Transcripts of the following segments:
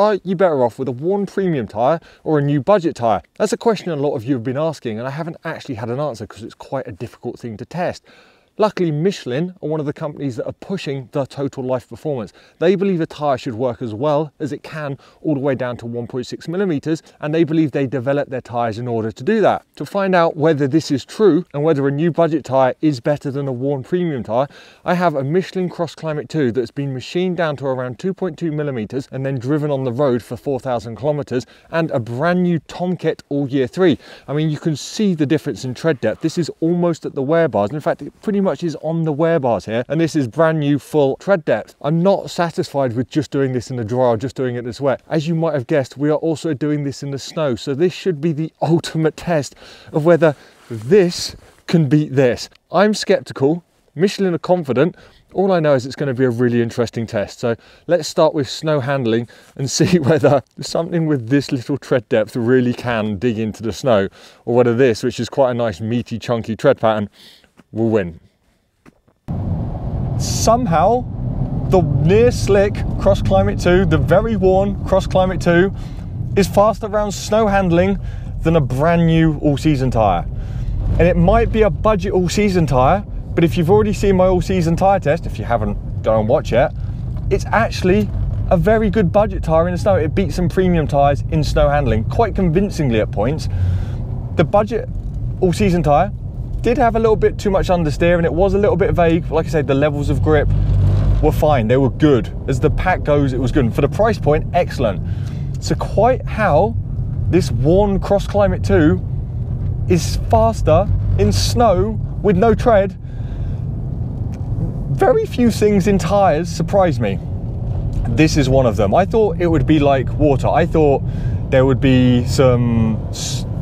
Are you better off with a worn premium tyre or a new budget tyre? That's a question a lot of you have been asking and I haven't actually had an answer because it's quite a difficult thing to test. Luckily, Michelin are one of the companies that are pushing the total life performance. They believe a tyre should work as well as it can all the way down to 1.6 millimeters, and they believe they develop their tyres in order to do that. To find out whether this is true and whether a new budget tyre is better than a worn premium tyre, I have a Michelin Cross Climate 2 that's been machined down to around 2.2 millimeters and then driven on the road for 4,000 kilometers, and a brand new Tomket Allyear three. I mean, you can see the difference in tread depth. This is almost at the wear bars. In fact, it pretty much much is on the wear bars here and this is brand new full tread depth. I'm not satisfied with just doing this in the dry or just doing it this wet. As you might have guessed, we are also doing this in the snow. So this should be the ultimate test of whether this can beat this. I'm skeptical, Michelin are confident, all I know is it's going to be a really interesting test. So let's start with snow handling and see whether something with this little tread depth really can dig into the snow or whether this, which is quite a nice meaty chunky tread pattern, will win somehow the near slick Cross Climate 2, the very worn Cross Climate 2, is faster around snow handling than a brand new all season tyre. And it might be a budget all season tyre, but if you've already seen my all season tyre test, if you haven't, go and watch it, it's actually a very good budget tyre in the snow. It beats some premium tyres in snow handling quite convincingly at points. The budget all season tyre did have a little bit too much understeer and it was a little bit vague. Like I said, the levels of grip were fine. They were good. As the pack goes, it was good. And for the price point, excellent. So quite how this worn Cross Climate 2 is faster in snow with no tread. Very few things in tyres surprise me. This is one of them. I thought it would be like water. I thought there would be some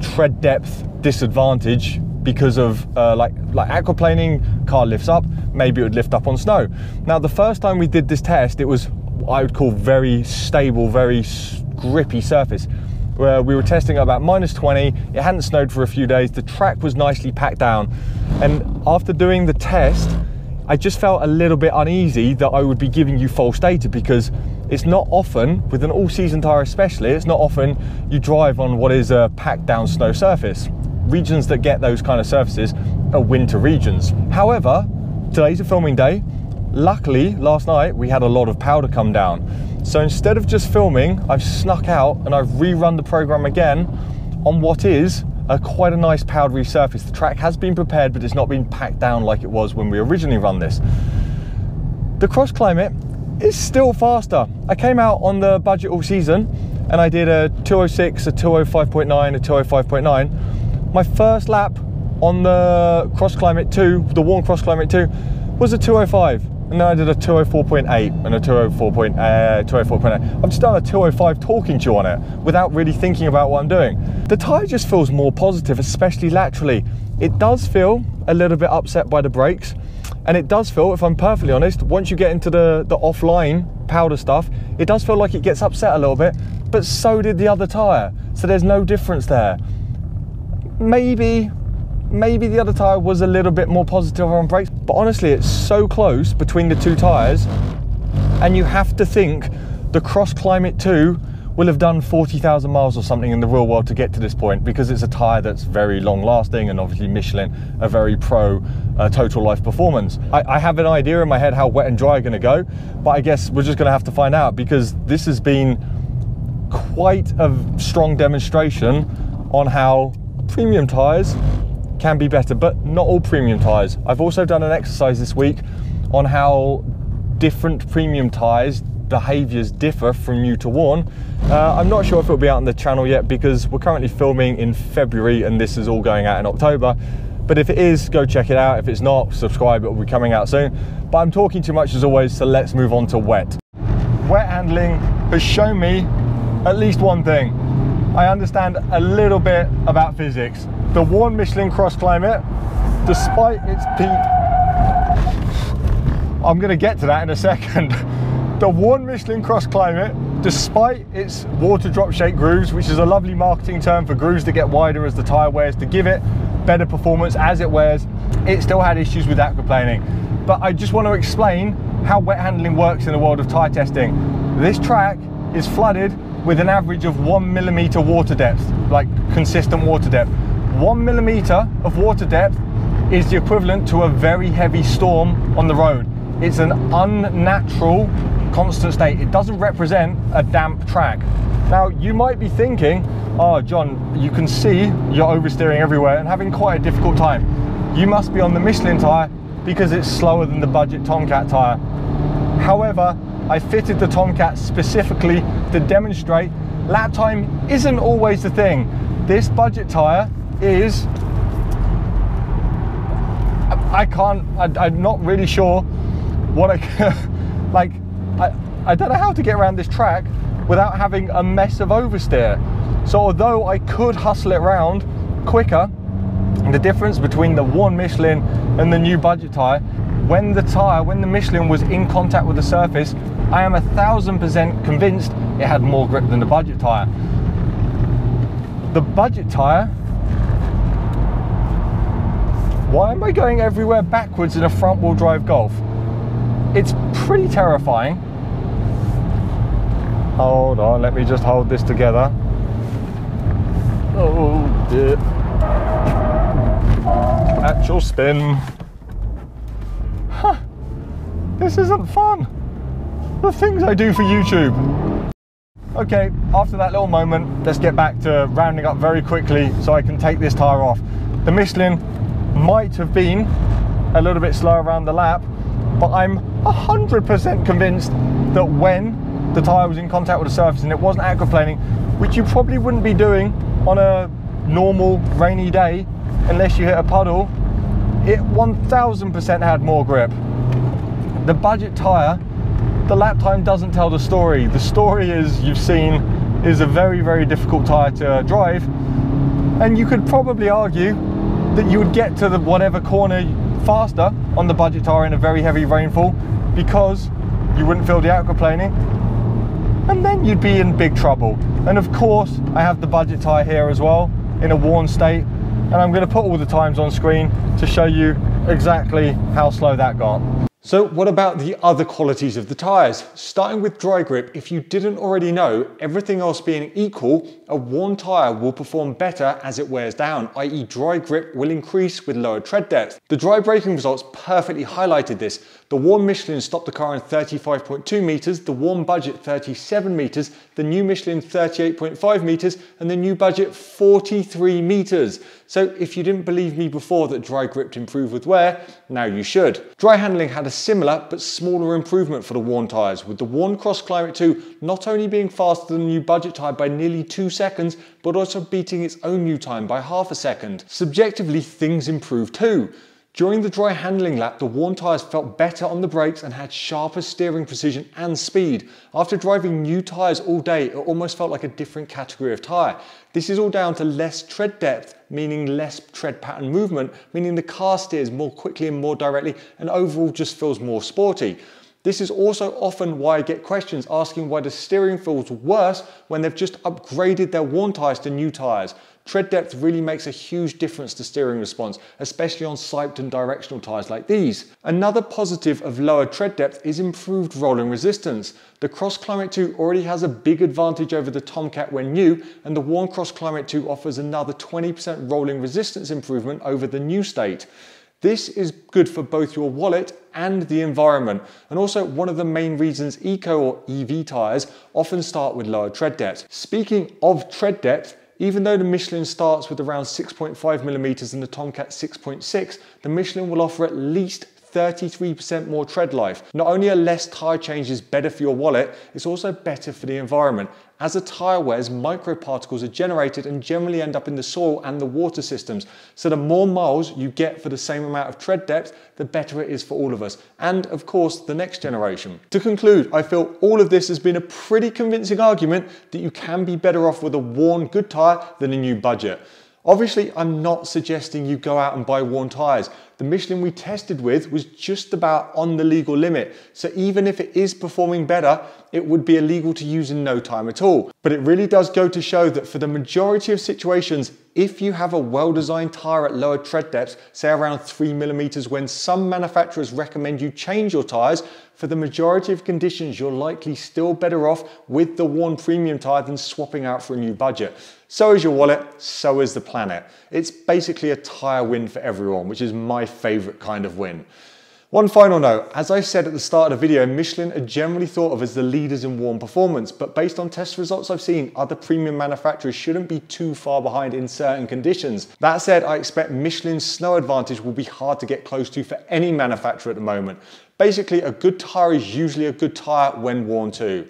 tread depth disadvantage because of uh, like like aquaplaning, car lifts up, maybe it would lift up on snow. Now the first time we did this test, it was I would call very stable, very grippy surface. Where we were testing at about minus 20, it hadn't snowed for a few days, the track was nicely packed down. And after doing the test, I just felt a little bit uneasy that I would be giving you false data because it's not often, with an all season tyre especially, it's not often you drive on what is a packed down snow surface regions that get those kind of surfaces are winter regions. However, today's a filming day. Luckily, last night we had a lot of powder come down. So instead of just filming, I've snuck out and I've rerun the program again on what is a quite a nice powdery surface. The track has been prepared, but it's not been packed down like it was when we originally run this. The cross climate is still faster. I came out on the budget all season and I did a 206, a 205.9, a 205.9 my first lap on the Cross Climate 2, the worn Cross Climate 2, was a 205. And then I did a 204.8 and a 204.8. Uh, 204.8. I've just done a 205 talking to you on it without really thinking about what I'm doing. The tyre just feels more positive, especially laterally. It does feel a little bit upset by the brakes. And it does feel, if I'm perfectly honest, once you get into the, the offline powder stuff, it does feel like it gets upset a little bit, but so did the other tyre. So there's no difference there maybe maybe the other tyre was a little bit more positive on brakes, but honestly, it's so close between the two tyres, and you have to think the Cross Climate 2 will have done 40,000 miles or something in the real world to get to this point because it's a tyre that's very long lasting and obviously Michelin are very pro uh, total life performance. I, I have an idea in my head how wet and dry are going to go, but I guess we're just going to have to find out because this has been quite a strong demonstration on how premium tyres can be better, but not all premium tyres. I've also done an exercise this week on how different premium tyres behaviors differ from new to worn. Uh, I'm not sure if it'll be out on the channel yet because we're currently filming in February and this is all going out in October. But if it is, go check it out. If it's not, subscribe, it will be coming out soon. But I'm talking too much as always, so let's move on to wet. Wet handling has shown me at least one thing. I understand a little bit about physics. The worn Michelin Cross Climate, despite its peak, I'm gonna get to that in a second. The worn Michelin Cross Climate, despite its water drop shake grooves, which is a lovely marketing term for grooves that get wider as the tyre wears to give it better performance as it wears, it still had issues with aquaplaning. But I just want to explain how wet handling works in the world of tyre testing. This track is flooded with an average of one millimeter water depth, like consistent water depth. One millimeter of water depth is the equivalent to a very heavy storm on the road. It's an unnatural constant state. It doesn't represent a damp track. Now, you might be thinking, oh, John, you can see you're oversteering everywhere and having quite a difficult time. You must be on the Michelin tyre because it's slower than the budget Tomket tyre. However, I fitted the Tomket specifically to demonstrate lap time isn't always the thing. This budget tyre is I can't, I, am not really sure what I, like, I, I don't know how to get around this track without having a mess of oversteer. So although I could hustle it around quicker, the difference between the one Michelin and the new budget tyre, when the tyre, when the Michelin was in contact with the surface, I am a thousand percent convinced it had more grip than the budget tyre. The budget tyre why am I going everywhere backwards in a front wheel drive Golf? It's pretty terrifying. Hold on, let me just hold this together. Oh dear. Actual spin. This isn't fun. The things I do for YouTube. Okay, after that little moment, let's get back to rounding up very quickly so I can take this tyre off. The Michelin might have been a little bit slow around the lap, but I'm 100% convinced that when the tyre was in contact with the surface and it wasn't aquaplaning, which you probably wouldn't be doing on a normal rainy day unless you hit a puddle, it 1000% had more grip. The budget tyre, the lap time doesn't tell the story. The story is you've seen is a very, very difficult tyre to drive. And you could probably argue that you would get to the whatever corner faster on the budget tyre in a very heavy rainfall because you wouldn't feel the aquaplaning and then you'd be in big trouble. And of course, I have the budget tyre here as well in a worn state and I'm going to put all the times on screen to show you exactly how slow that got. So what about the other qualities of the tyres? Starting with dry grip, if you didn't already know, everything else being equal, a worn tyre will perform better as it wears down, i.e. dry grip will increase with lower tread depth. The dry braking results perfectly highlighted this. The worn Michelin stopped the car in 35.2 metres, the worn budget 37 metres, the new Michelin 38.5 metres, and the new budget 43 metres. So if you didn't believe me before that dry grip improved with wear, now you should. Dry handling had a similar but smaller improvement for the worn tyres, with the worn Cross Climate 2 not only being faster than the new budget tyre by nearly two seconds, but also beating its own new time by half a second. Subjectively, things improved too. During the dry handling lap, the worn tyres felt better on the brakes and had sharper steering precision and speed. After driving new tyres all day, it almost felt like a different category of tyre. This is all down to less tread depth, meaning less tread pattern movement, meaning the car steers more quickly and more directly and overall just feels more sporty. This is also often why I get questions asking why the steering feels worse when they've just upgraded their worn tyres to new tyres. Tread depth really makes a huge difference to steering response, especially on siped and directional tyres like these. Another positive of lower tread depth is improved rolling resistance. The Cross Climate 2 already has a big advantage over the Tomket when new, and the Worn Cross Climate 2 offers another 20% rolling resistance improvement over the new state. This is good for both your wallet and the environment, and also one of the main reasons eco or EV tyres often start with lower tread depth. Speaking of tread depth, even though the Michelin starts with around 6.5 millimeters and the Tomket 6.6, the Michelin will offer at least 33% more tread life. Not only are less tyre changes better for your wallet, it's also better for the environment. As the tyre wears, microparticles are generated and generally end up in the soil and the water systems. So the more miles you get for the same amount of tread depth, the better it is for all of us. And of course, the next generation. To conclude, I feel all of this has been a pretty convincing argument that you can be better off with a worn good tyre than a new budget. Obviously, I'm not suggesting you go out and buy worn tyres. The Michelin we tested with was just about on the legal limit. So even if it is performing better, it would be illegal to use in no time at all. But it really does go to show that for the majority of situations, if you have a well-designed tire at lower tread depths, say around three millimeters, when some manufacturers recommend you change your tires, for the majority of conditions, you're likely still better off with the worn premium tire than swapping out for a new budget. So is your wallet, so is the planet. It's basically a tire win for everyone, which is my favorite kind of win. One final note, as I said at the start of the video, Michelin are generally thought of as the leaders in worn performance, but based on test results I've seen, other premium manufacturers shouldn't be too far behind in certain conditions. That said, I expect Michelin's snow advantage will be hard to get close to for any manufacturer at the moment. Basically, a good tire is usually a good tire when worn too.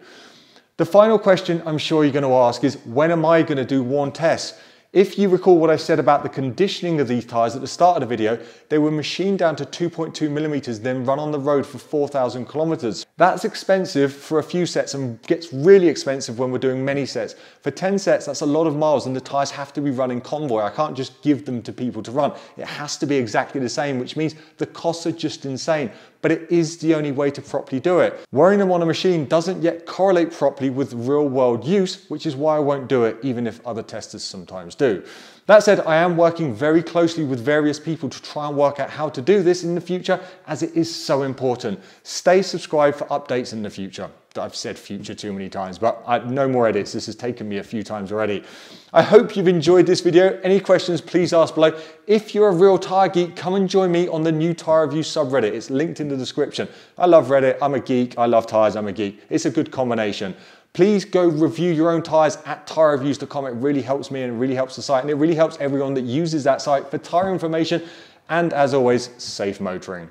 The final question I'm sure you're gonna ask is, when am I gonna do worn tests? If you recall what I said about the conditioning of these tyres at the start of the video, they were machined down to 2.2 millimeters, then run on the road for 4,000 kilometers. That's expensive for a few sets and gets really expensive when we're doing many sets. For 10 sets, that's a lot of miles and the tyres have to be running convoy. I can't just give them to people to run. It has to be exactly the same, which means the costs are just insane but it is the only way to properly do it. Wearing them on a machine doesn't yet correlate properly with real world use, which is why I won't do it, even if other testers sometimes do. That said, I am working very closely with various people to try and work out how to do this in the future, as it is so important. Stay subscribed for updates in the future. I've said future too many times, but I, no more edits. This has taken me a few times already. I hope you've enjoyed this video. Any questions, please ask below. If you're a real tire geek, come and join me on the new tire review subreddit. It's linked in the description. I love Reddit. I'm a geek. I love tires. I'm a geek. It's a good combination. Please go review your own tires at tyrereviews.com. It really helps me and it really helps the site and it really helps everyone that uses that site for tire information. And as always, safe motoring.